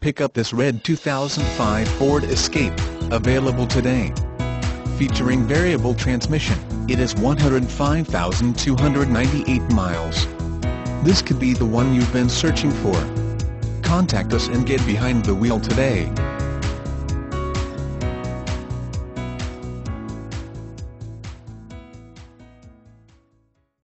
Pick up this red 2005 Ford Escape, available today. Featuring variable transmission, it is 105,298 miles. This could be the one you've been searching for. Contact us and get behind the wheel today.